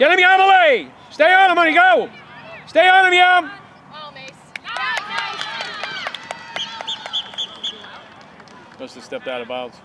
Get him, Yamely! Stay on him, honey, go! Stay on him, Yam! Oh, Mace. Must have stepped out of bounds.